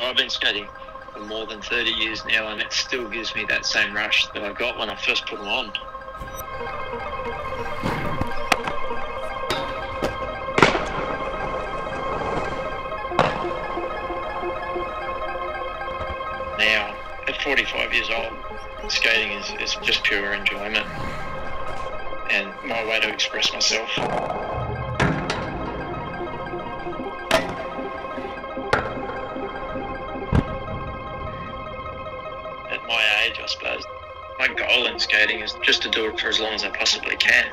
I've been skating for more than 30 years now, and it still gives me that same rush that I got when I first put them on. Now, at 45 years old, skating is, is just pure enjoyment and my way to express myself. At my age, I suppose, my goal in skating is just to do it for as long as I possibly can.